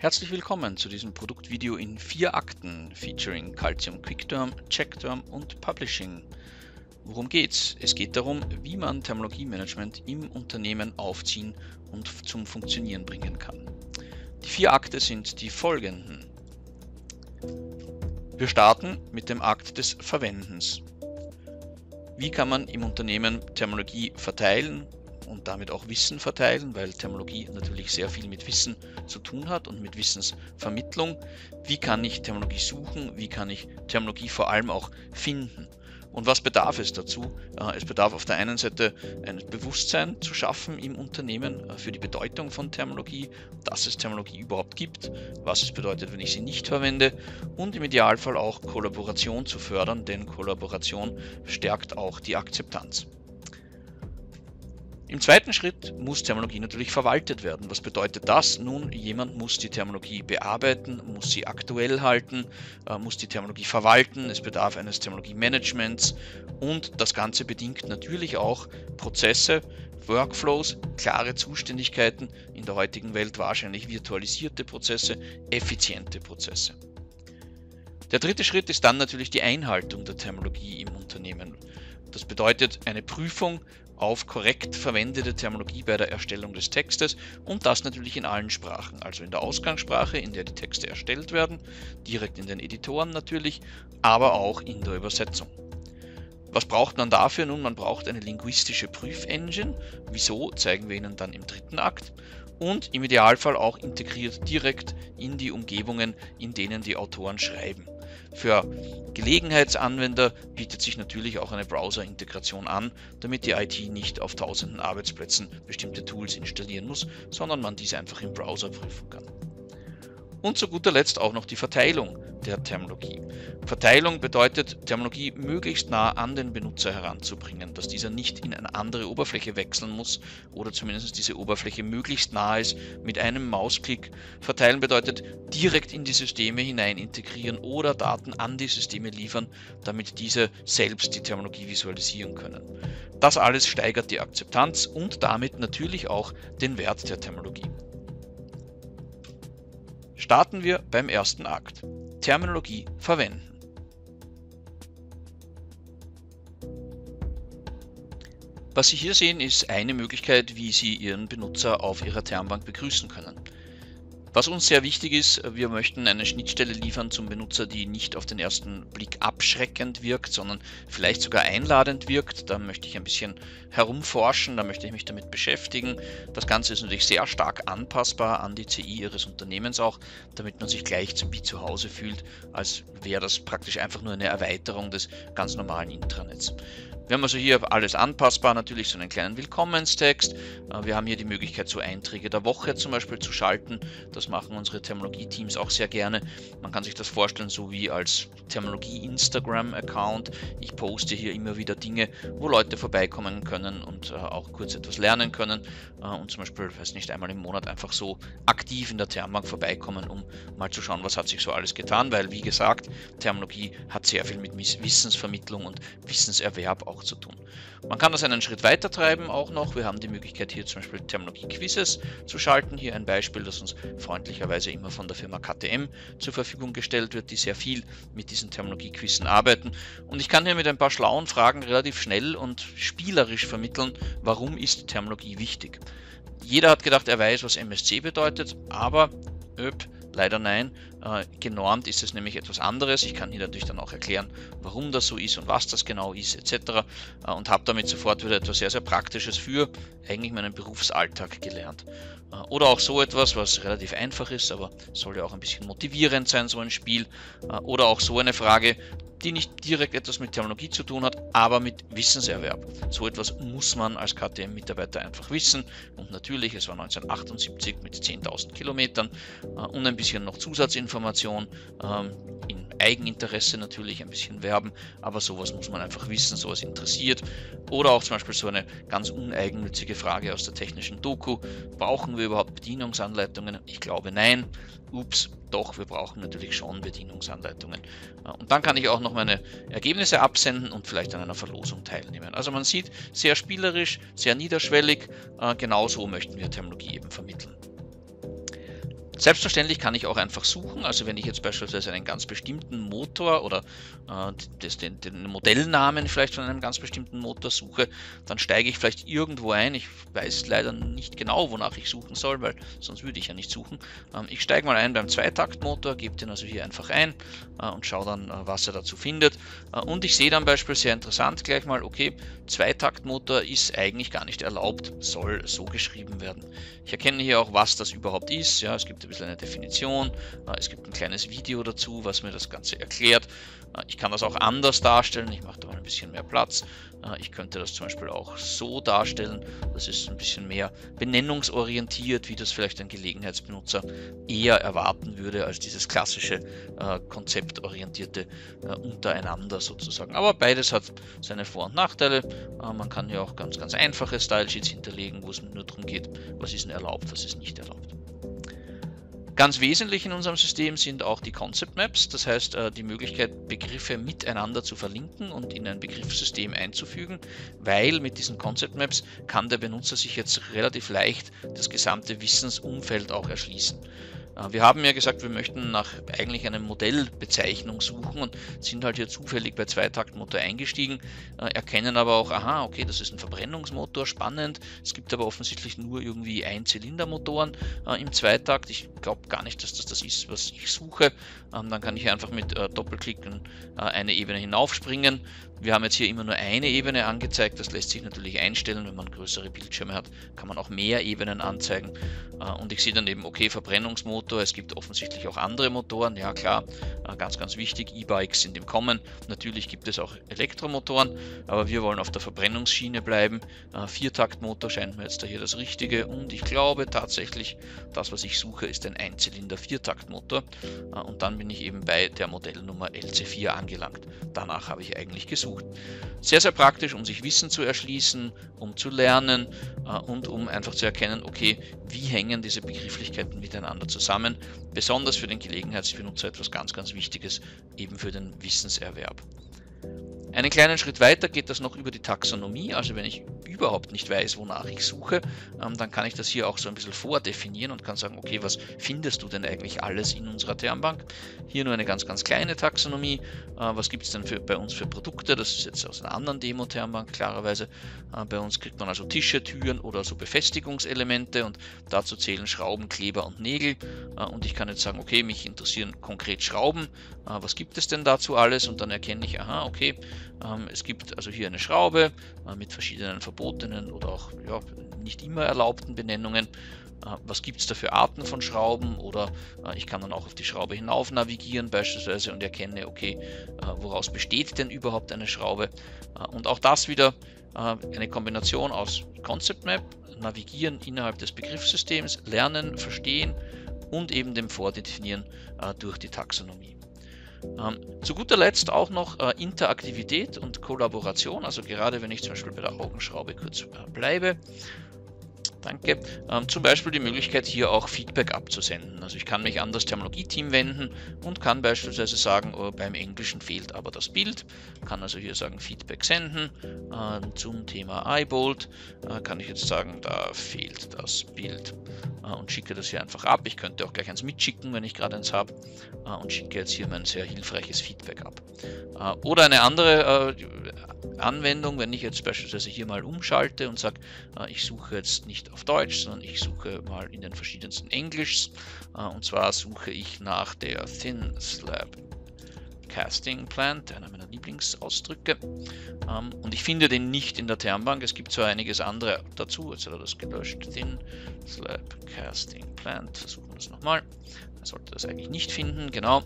Herzlich willkommen zu diesem Produktvideo in vier Akten featuring Calcium Quickterm, Checkterm und Publishing. Worum geht's? Es geht darum, wie man Thermologiemanagement im Unternehmen aufziehen und zum Funktionieren bringen kann. Die vier Akte sind die folgenden. Wir starten mit dem Akt des Verwendens. Wie kann man im Unternehmen Thermologie verteilen, und damit auch Wissen verteilen, weil Thermologie natürlich sehr viel mit Wissen zu tun hat und mit Wissensvermittlung. Wie kann ich Thermologie suchen? Wie kann ich Thermologie vor allem auch finden? Und was bedarf es dazu? Äh, es bedarf auf der einen Seite ein Bewusstsein zu schaffen im Unternehmen äh, für die Bedeutung von Thermologie, dass es Thermologie überhaupt gibt, was es bedeutet, wenn ich sie nicht verwende und im Idealfall auch Kollaboration zu fördern, denn Kollaboration stärkt auch die Akzeptanz. Im zweiten Schritt muss Thermologie natürlich verwaltet werden. Was bedeutet das? Nun, jemand muss die Thermologie bearbeiten, muss sie aktuell halten, äh, muss die Thermologie verwalten. Es bedarf eines Thermologie-Managements und das Ganze bedingt natürlich auch Prozesse, Workflows, klare Zuständigkeiten, in der heutigen Welt wahrscheinlich virtualisierte Prozesse, effiziente Prozesse. Der dritte Schritt ist dann natürlich die Einhaltung der Thermologie im Unternehmen. Das bedeutet eine Prüfung auf korrekt verwendete Terminologie bei der Erstellung des Textes und das natürlich in allen Sprachen, also in der Ausgangssprache, in der die Texte erstellt werden, direkt in den Editoren natürlich, aber auch in der Übersetzung. Was braucht man dafür? Nun, man braucht eine linguistische Prüfengine. Wieso, zeigen wir Ihnen dann im dritten Akt. Und im Idealfall auch integriert direkt in die Umgebungen, in denen die Autoren schreiben. Für Gelegenheitsanwender bietet sich natürlich auch eine Browser-Integration an, damit die IT nicht auf tausenden Arbeitsplätzen bestimmte Tools installieren muss, sondern man diese einfach im Browser prüfen kann. Und zu guter Letzt auch noch die Verteilung der Terminologie. Verteilung bedeutet, Terminologie möglichst nah an den Benutzer heranzubringen, dass dieser nicht in eine andere Oberfläche wechseln muss oder zumindest diese Oberfläche möglichst nah ist mit einem Mausklick. Verteilen bedeutet direkt in die Systeme hinein integrieren oder Daten an die Systeme liefern, damit diese selbst die Terminologie visualisieren können. Das alles steigert die Akzeptanz und damit natürlich auch den Wert der Terminologie. Starten wir beim ersten Akt. Terminologie verwenden. Was Sie hier sehen, ist eine Möglichkeit, wie Sie Ihren Benutzer auf Ihrer Termbank begrüßen können. Was uns sehr wichtig ist, wir möchten eine Schnittstelle liefern zum Benutzer, die nicht auf den ersten Blick abschreckend wirkt, sondern vielleicht sogar einladend wirkt. Da möchte ich ein bisschen herumforschen, da möchte ich mich damit beschäftigen. Das Ganze ist natürlich sehr stark anpassbar an die CI Ihres Unternehmens auch, damit man sich gleich wie zu Hause fühlt, als wäre das praktisch einfach nur eine Erweiterung des ganz normalen Intranets. Wir haben also hier alles anpassbar, natürlich so einen kleinen Willkommenstext. Äh, wir haben hier die Möglichkeit, so Einträge der Woche zum Beispiel zu schalten. Das machen unsere Terminologie-Teams auch sehr gerne. Man kann sich das vorstellen, so wie als Terminologie-Instagram-Account. Ich poste hier immer wieder Dinge, wo Leute vorbeikommen können und äh, auch kurz etwas lernen können. Äh, und zum Beispiel, weiß nicht, einmal im Monat einfach so aktiv in der Thermbank vorbeikommen, um mal zu schauen, was hat sich so alles getan. Weil, wie gesagt, Terminologie hat sehr viel mit Wissensvermittlung und Wissenserwerb auch auch zu tun. Man kann das einen Schritt weiter treiben auch noch. Wir haben die Möglichkeit hier zum Beispiel Terminologie-Quizzes zu schalten. Hier ein Beispiel, das uns freundlicherweise immer von der Firma KTM zur Verfügung gestellt wird, die sehr viel mit diesen Terminologie-Quizzen arbeiten. Und ich kann hier mit ein paar schlauen Fragen relativ schnell und spielerisch vermitteln, warum ist Terminologie wichtig. Jeder hat gedacht, er weiß, was MSC bedeutet, aber öp, Leider nein. Äh, genormt ist es nämlich etwas anderes. Ich kann hier natürlich dann auch erklären, warum das so ist und was das genau ist etc. Äh, und habe damit sofort wieder etwas sehr, sehr Praktisches für eigentlich meinen Berufsalltag gelernt. Äh, oder auch so etwas, was relativ einfach ist, aber soll ja auch ein bisschen motivierend sein, so ein Spiel. Oder auch so eine Frage, die nicht direkt etwas mit Terminologie zu tun hat, aber mit Wissenserwerb. So etwas muss man als KTM-Mitarbeiter einfach wissen. Und natürlich, es war 1978 mit 10.000 Kilometern äh, und ein bisschen noch Zusatzinformation ähm, in Eigeninteresse natürlich ein bisschen werben, aber sowas muss man einfach wissen, sowas interessiert. Oder auch zum Beispiel so eine ganz uneigennützige Frage aus der technischen Doku. Brauchen wir überhaupt Bedienungsanleitungen? Ich glaube nein. Ups, doch, wir brauchen natürlich schon Bedienungsanleitungen. Und dann kann ich auch noch meine Ergebnisse absenden und vielleicht an einer Verlosung teilnehmen. Also man sieht, sehr spielerisch, sehr niederschwellig, äh, genauso möchten wir Terminologie eben vermitteln. Selbstverständlich kann ich auch einfach suchen, also wenn ich jetzt beispielsweise einen ganz bestimmten Motor oder äh, das, den, den, Modellnamen vielleicht von einem ganz bestimmten Motor suche, dann steige ich vielleicht irgendwo ein. Ich weiß leider nicht genau, wonach ich suchen soll, weil sonst würde ich ja nicht suchen. Ähm, ich steige mal ein beim Zweitaktmotor, gebe den also hier einfach ein äh, und schaue dann, äh, was er dazu findet. Äh, und ich sehe dann beispielsweise sehr interessant gleich mal, okay, Zweitaktmotor ist eigentlich gar nicht erlaubt, soll so geschrieben werden. Ich erkenne hier auch, was das überhaupt ist. Ja, es gibt ein bisschen eine Definition, äh, es gibt ein kleines Video dazu, was mir das Ganze erklärt. Äh, ich kann das auch anders darstellen, ich mache da mal ein bisschen mehr Platz. Äh, ich könnte das zum Beispiel auch so darstellen, das ist ein bisschen mehr benennungsorientiert, wie das vielleicht ein Gelegenheitsbenutzer eher erwarten würde, als dieses klassische konzeptorientierte untereinander sozusagen. Aber beides hat seine Vor- und Nachteile. Man kann ja auch ganz, ganz einfache Style-Sheets hinterlegen, wo es nur darum geht, was ist denn erlaubt, was ist nicht erlaubt. Ganz wesentlich in unserem System sind auch die Concept Maps, das heißt äh, die Möglichkeit, Begriffe miteinander zu verlinken und in ein Begriffssystem einzufügen, weil mit diesen Concept Maps kann der Benutzer sich jetzt relativ leicht das gesamte Wissensumfeld auch erschließen. Äh, wir haben ja gesagt, wir möchten nach eigentlich einer Modellbezeichnung suchen und sind halt hier zufällig bei Zweitaktmotor eingestiegen, äh, erkennen aber auch, aha, okay, das ist ein Verbrennungsmotor, spannend. Es gibt aber offensichtlich nur irgendwie Einzylindermotoren äh, im Zweitakt. Ich glaube gar nicht, dass das das ist, was ich suche. Ähm, dann kann ich einfach mit Doppelklicken eine Ebene hinaufspringen. Wir haben jetzt hier immer nur eine Ebene angezeigt. Das lässt sich natürlich einstellen. Wenn man größere Bildschirme hat, kann man auch mehr Ebenen anzeigen. Und ich sehe dann eben, okay, Verbrennungsmotor Motor. Es gibt offensichtlich auch andere Motoren, ja klar, äh, ganz, ganz wichtig. E-Bikes sind im Kommen. Natürlich gibt es auch Elektromotoren, aber wir wollen auf der Verbrennungsschiene bleiben. Äh, Viertaktmotor scheint mir jetzt da hier das Richtige und ich glaube tatsächlich, das, was ich suche, ist ein Einzylinder Viertaktmotor äh, und dann bin ich eben bei der Modellnummer LC4 angelangt. Danach habe ich eigentlich gesucht. Sehr, sehr praktisch, um sich Wissen zu erschließen, um zu lernen und um einfach zu erkennen, okay, wie hängen diese Begrifflichkeiten miteinander zusammen zusammen, besonders für den Gelegenheitsbenutzer etwas ganz, ganz Wichtiges, eben für den Wissenserwerb. Einen kleinen Schritt weiter geht das noch über die Taxonomie, also wenn ich überhaupt nicht weiß, wonach ich suche, ähm, dann kann ich das hier auch so ein bisschen vordefinieren und kann sagen, okay, was findest du denn eigentlich alles in unserer Termbank? Hier nur eine ganz, ganz kleine Taxonomie. Äh, was gibt es denn für, bei uns für Produkte? Das ist jetzt aus einer anderen Demo-Termbank klarerweise. Äh, bei uns kriegt man also Tische, Türen oder so Befestigungselemente und dazu zählen Schrauben, Kleber und Nägel. Äh, und ich kann jetzt sagen, okay, mich interessieren konkret Schrauben. Äh, was gibt es denn dazu alles? Und dann erkenne ich, aha, okay, ähm, es gibt also hier eine Schraube äh, mit verschiedenen verbotenen oder auch ja, nicht immer erlaubten Benennungen. Äh, was gibt es da für Arten von Schrauben? Oder äh, ich kann dann auch auf die Schraube hinauf navigieren beispielsweise und erkenne, okay, woraus besteht denn überhaupt eine Schraube? Und auch das wieder eine Kombination aus Concept Map, Navigieren innerhalb des Begriffssystems, Lernen, Verstehen und eben dem Vordefinieren durch die Taxonomie. Ähm, zu guter Letzt auch noch äh, Interaktivität und Kollaboration, also gerade wenn ich zum Beispiel bei der Augenschraube kurz äh, bleibe. Danke. Ähm, zum Beispiel die Möglichkeit, hier auch Feedback abzusenden. Also ich kann mich an das Terminologie-Team wenden und kann beispielsweise sagen, oh, beim Englischen fehlt aber das Bild. Kann also hier sagen, Feedback senden. Äh, zum Thema iBold äh, kann ich jetzt sagen, da fehlt das Bild äh, und schicke das hier einfach ab. Ich könnte auch gleich eins mitschicken, wenn ich gerade eins habe äh, und schicke jetzt hier mein sehr hilfreiches Feedback ab. Äh, oder eine andere äh, Anwendung, wenn ich jetzt beispielsweise hier mal umschalte und sage, ich suche jetzt nicht auf Deutsch, sondern ich suche mal in den verschiedensten Englischs. Äh, und zwar suche ich nach der Thin Slab Casting Plant, einer meiner Lieblingsausdrücke. Ähm, und ich finde den nicht in der Termbank. Es gibt zwar einiges andere dazu, jetzt hat er das gelöscht. Thin Slab Casting Plant. Versuchen wir das nochmal. Er sollte das eigentlich nicht finden, genau.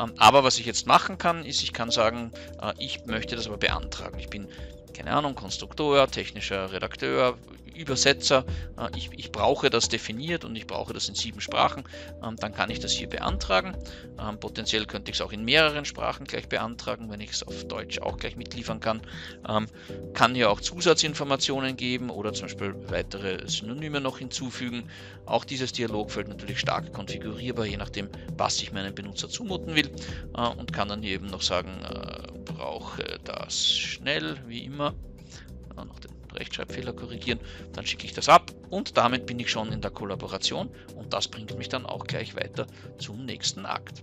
Ähm, aber was ich jetzt machen kann, ist, ich kann sagen, äh, ich möchte das aber beantragen. Ich bin keine Ahnung, Konstruktor, technischer Redakteur, Übersetzer, äh, ich, ich, brauche das definiert und ich brauche das in sieben Sprachen, ähm, dann kann ich das hier beantragen. Ähm, potenziell könnte ich es auch in mehreren Sprachen gleich beantragen, wenn ich es auf Deutsch auch gleich mitliefern kann. Ähm, kann hier auch Zusatzinformationen geben oder zum Beispiel weitere Synonyme noch hinzufügen. Auch dieses Dialogfeld natürlich stark konfigurierbar, je nachdem, was ich meinem Benutzer zumuten will äh, und kann dann hier eben noch sagen, äh, brauche das schnell, wie immer. noch den Rechtschreibfehler korrigieren, dann schicke ich das ab und damit bin ich schon in der Kollaboration und das bringt mich dann auch gleich weiter zum nächsten Akt.